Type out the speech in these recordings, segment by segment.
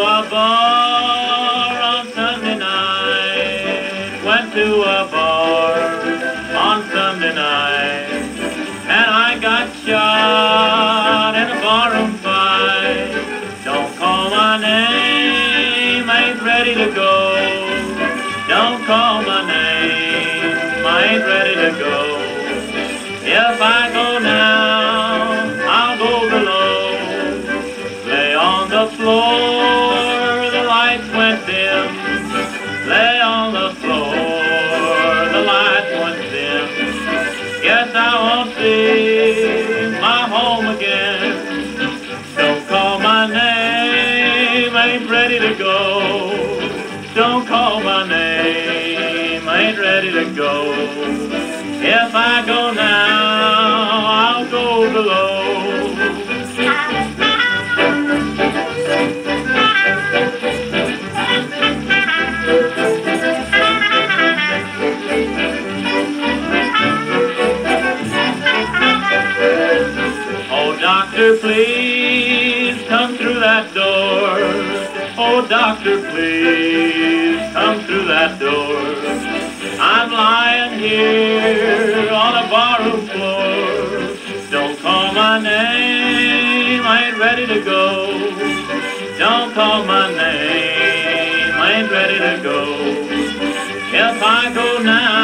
a bar on Sunday night. Went to a bar on Sunday night. And I got shot in a barroom fight. Don't call my name, ain't ready to go. Don't call my name, I ain't ready to go. If I go now, I'll go below. Lay on the floor, dim. Lay on the floor, the lights went dim. Guess I won't see my home again. Don't call my name, ain't ready to go. Don't call my name, ain't ready to go. If I go now, I'll go below. Doctor, please come through that door. Oh, doctor, please come through that door. I'm lying here on a barroom floor. Don't call my name, I ain't ready to go. Don't call my name, I ain't ready to go. If I go now,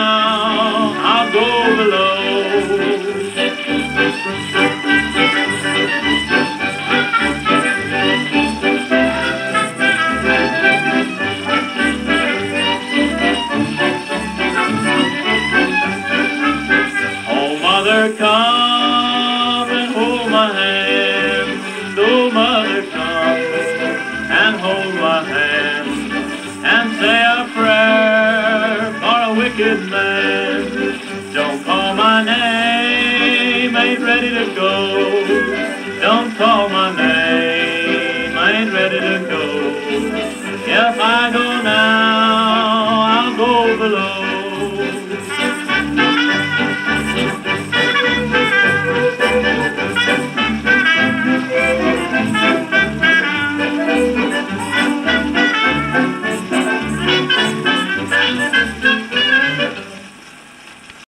man. Don't call my name, ain't ready to go. Don't call my name, ain't ready to go. If I go now, I'll go below.